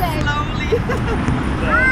slowly.